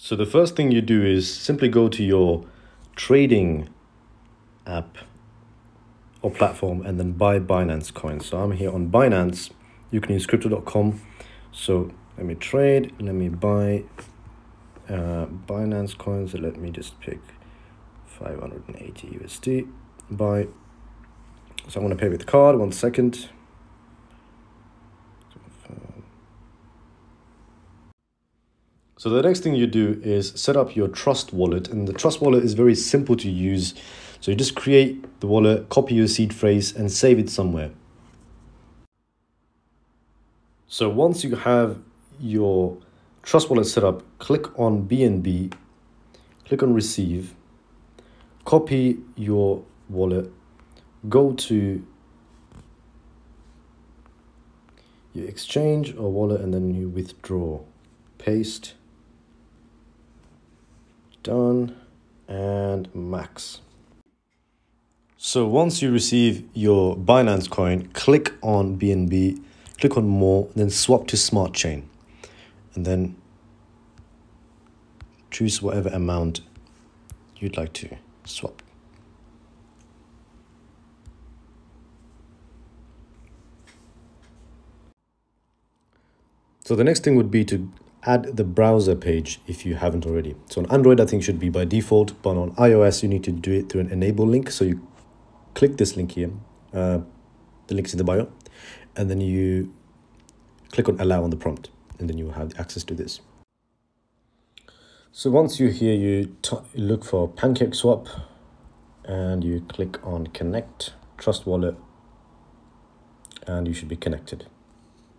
So the first thing you do is simply go to your trading app or platform and then buy Binance coins. So I'm here on Binance. You can use crypto.com. So let me trade, let me buy uh, Binance coins. So let me just pick 580 USD. Buy. So I'm going to pay with the card. One second. So the next thing you do is set up your Trust wallet, and the Trust wallet is very simple to use. So you just create the wallet, copy your seed phrase, and save it somewhere. So once you have your Trust wallet set up, click on BNB, click on Receive, copy your wallet, go to your exchange or wallet, and then you withdraw. Paste done and max. So once you receive your Binance coin, click on BNB, click on more, then swap to Smart Chain. And then choose whatever amount you'd like to swap. So the next thing would be to add the browser page if you haven't already. So on Android, I think should be by default, but on iOS, you need to do it through an enable link. So you click this link here, uh, the link is in the bio, and then you click on allow on the prompt, and then you have access to this. So once you're here, you look for Pancake Swap, and you click on connect, trust wallet, and you should be connected.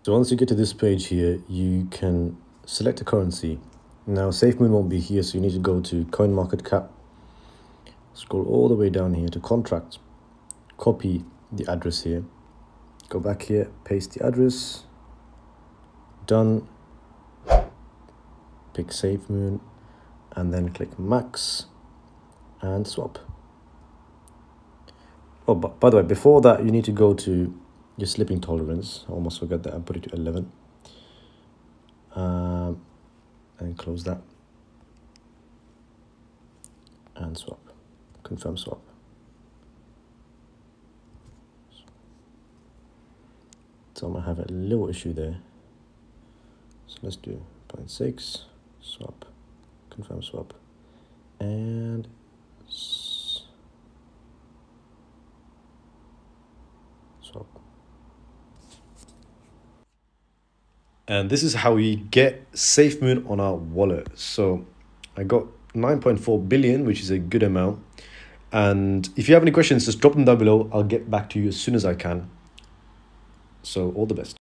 So once you get to this page here, you can select a currency. Now SafeMoon won't be here, so you need to go to CoinMarketCap. Scroll all the way down here to contract. Copy the address here. Go back here, paste the address. Done. Pick SafeMoon and then click max and swap. Oh, but by the way, before that, you need to go to your slipping tolerance. I almost forgot that I put it to 11 um, and close that. And swap. Confirm swap. So I'm gonna have a little issue there. So let's do 0.6 swap confirm swap and swap and this is how we get SafeMoon on our wallet. So I got 9.4 billion, which is a good amount. And if you have any questions, just drop them down below. I'll get back to you as soon as I can. So all the best.